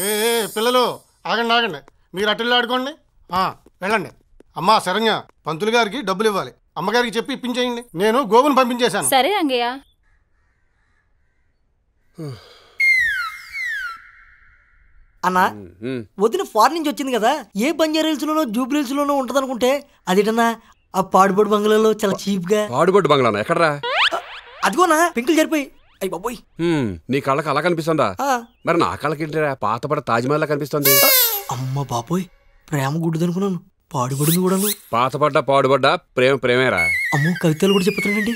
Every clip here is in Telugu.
ఏ పిల్లలు ఆగండి ఆగండి. మీరు అటెళ్ళి ఆడుకోండి. ఆ, వెళ్ళండి. అమ్మా శరణ్య పంతులు గారికి డబ్బులు ఇవ్వాలి. అమ్మగారికి చెప్పి ఇప్పించేయండి. నేను గోవును పంపించేశాను. సరే రంగయ్య. అన్న వదిన ఫారెన్ నుంచి వచ్చింది కదా? ఏ బంజారా హిల్స్ లోనో జూబ్లీ హిల్స్ లోనో ఉంటది అనుకుంటే అదేటన్నా ఆ పాడుబడి బంగ్లాలో చాలా చీప్గా పాడుబడ్డు బంగ్లానా? ఎక్కడరా? అదిగోనా పెంకులు జరిపోయి. అయ్యి బాబోయ్. నీ కళ్ళకి అలా కనిపిస్తుందా? ఆ. మరి నా కళ్ళకి ఏంటిరా పాతపడ తాజ్మహల్ కనిపిస్తుంది. అమ్మ బాబోయ్ ప్రేమ గుడ్డుది అనుకున్నాను పాడుబడింది కూడాను పాతపడ్డ పాడుబడ్డ ప్రేమ ప్రేమేరా. అమ్మో కవితలు కూడా చెప్తున్నానండి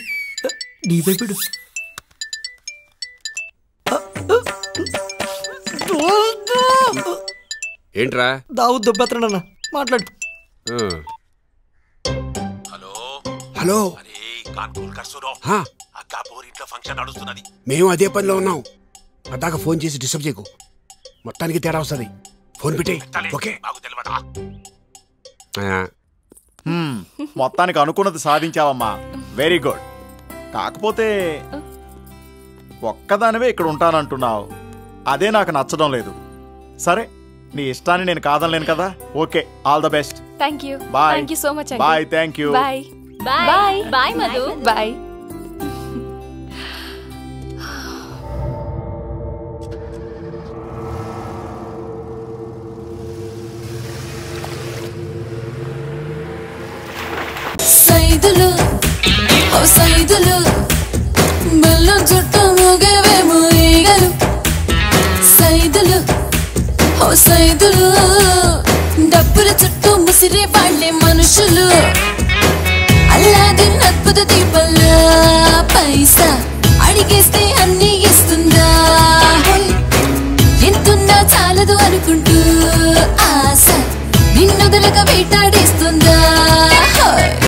డీప్ అయిపోయాడు ఏంట్రా? దావు దెబ్బెత్తడన్న మాట్లాడు. హ్మ్. హలో. హా, ఇంట్లో ఫంక్షన్ నడుస్తున్నది. మేము అదే పనిలో ఉన్నాం. అదాకా ఫోన్ చేసి డిస్టర్బ్ చేయకు. మొత్తానికి తేడా వస్తుంది. ఫోన్ పెట్టే ఓకే? మొత్తానికి అనుకున్నది సాధించావమ్మా. వెరీ గుడ్ కాకపోతే ఒక్కదానివే ఇక్కడ ఉంటానంటున్నావు. అదే నాకు నచ్చడం లేదు. సరే నీ ఇష్టాన్ని నేను కాదనలేను కదా? Okay all the best. Thank you bye thank you so much bye thank you bye bye bye Madhu bye Saidulu బెల్లం చుట్టూ ముగవేమో ఈగలు సైదులు ఓ సైదులు డబ్బుల చుట్టూ ముసిరే వాళ్ళే మనుషులు. అల్లాదిన్ అద్భుత దీపల్లా పైసా అడిగేస్తే అన్ని ఇస్తుందా? హోయ్. ఎంతున్నా చాలదు అనుకుంటూ ఆశ. నిన్నొదలక వేటాడు